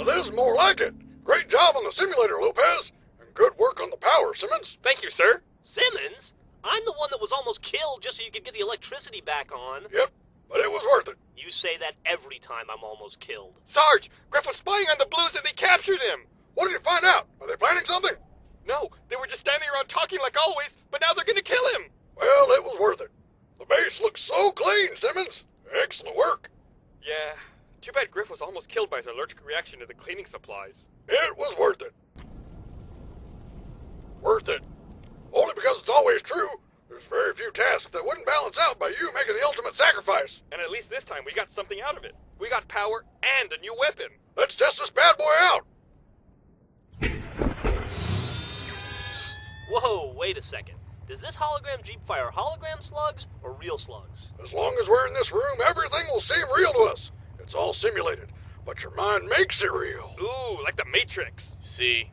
Now, this is more like it. Great job on the simulator, Lopez. And good work on the power, Simmons. Thank you, sir. Simmons? I'm the one that was almost killed just so you could get the electricity back on. Yep, but it was worth it. You say that every time I'm almost killed. Sarge, Grif was spying on the Blues and they captured him. What did you find out? Are they planning something? No, they were just standing around talking like always, but now they're gonna kill him. Well, it was worth it. The base looks so clean, Simmons. Excellent work. Yeah, too bad Grif was almost killed by his allergic reaction to the cleaning supplies. It was worth it. Worth it. Only because it's always true. There's very few tasks that wouldn't balance out by you making the ultimate sacrifice. And at least this time we got something out of it. We got power and a new weapon. Let's test this bad boy out. Whoa, wait a second. Does this hologram Jeep fire hologram slugs or real slugs? As long as we're in this room, everything will seem real to us. It's all simulated, but your mind makes it real. Ooh, like the Matrix. Sí,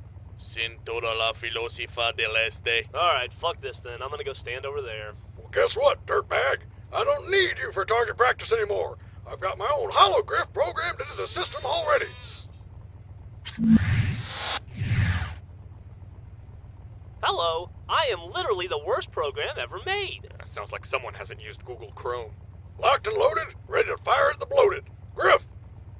sin toda la filosofía del este. Alright, fuck this then. I'm gonna go stand over there. Well, guess what, dirtbag? I don't need you for target practice anymore. I've got my own hologriff programmed into the system already. Hello, I am literally the worst program ever made. Sounds like someone hasn't used Google Chrome. Locked and loaded, ready to fire at the bloated. Grif!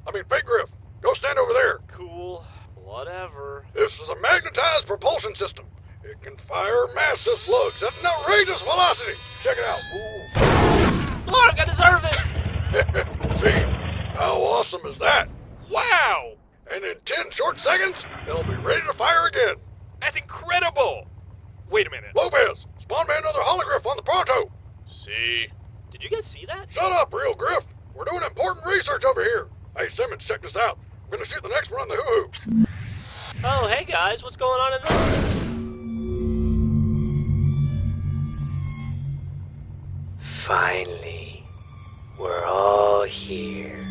I mean, Big Grif. Go stand over there. Cool, whatever. This is a magnetized propulsion system. It can fire massive slugs at an outrageous velocity. Check it out. Look, I deserve it! See? How awesome is that? Wow! And in 10 short seconds, it'll be ready to fire again. That's incredible! Wait a minute. Lopez, spawn me another holograph on the pronto. See? Did you guys see that? Shut up, real Grif. We're doing important research over here. Hey, Simmons, check this out. I'm going to shoot the next one on the hoo-hoo. Oh, hey guys, what's going on in there? Finally, we're all here.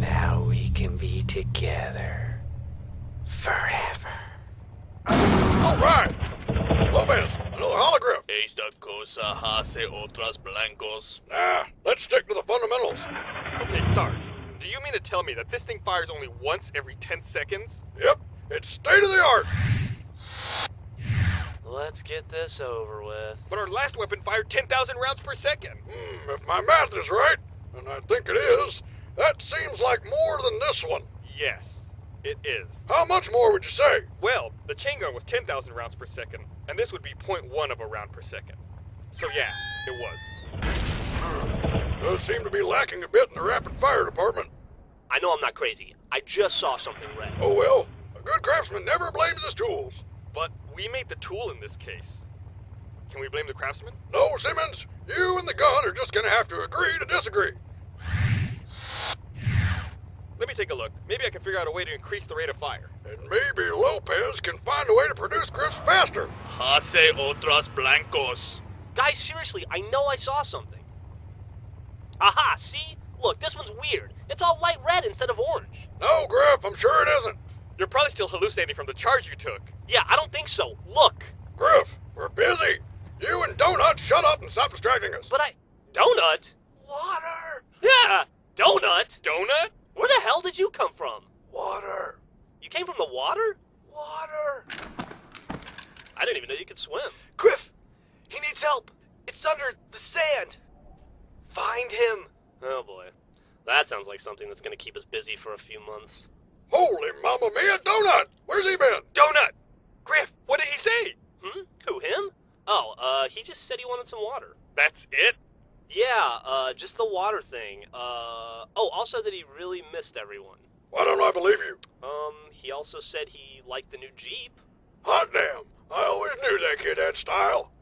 Now we can be together forever. All right. Lopez, another hologriff. Esta cosa hace otras blancos. Nah, let's stick to the fundamentals. Okay, Sarge, do you mean to tell me that this thing fires only once every 10 seconds? Yep, it's state of the art. Let's get this over with. But our last weapon fired 10,000 rounds per second. Hmm, if my math is right, and I think it is, that seems like more than this one. Yes, it is. How much more would you say? Well, the chain gun was 10,000 rounds per second, and this would be 0.1 of a round per second. So yeah, it was. Does seem to be lacking a bit in the rapid fire department. I know I'm not crazy. I just saw something red. Oh well, a good craftsman never blames his tools. But we made the tool in this case. Can we blame the craftsman? No, Simmons, you and the gun are just gonna have to agree to disagree. Let me take a look. Maybe I can figure out a way to increase the rate of fire. And maybe Lopez can find a way to produce griffs faster. Hace otras blancos. Guys, seriously, I know I saw something. Aha, see? Look, this one's weird. It's all light red instead of orange. No, Grif, I'm sure it isn't. You're probably still hallucinating from the charge you took. Yeah, I don't think so. Look. Grif, we're busy. You and Donut shut up and stop distracting us. But I. Donut? Water! Yeah! Donut? Donut? Where the hell did you come from? Water! You came from the water? Water! I didn't even know you could swim. Grif! He needs help! It's under the sand! Find him! Oh boy. That sounds like something that's gonna keep us busy for a few months. Holy mama Mia, Donut! Where's he been? Donut! Grif, what did he say? Hmm? Who, him? Oh, uh, he just said he wanted some water. That's it? Yeah, uh, just the water thing. Uh, oh, also that he really missed everyone. Why don't I believe you? Um, he also said he liked the new Jeep. Hot damn! That style.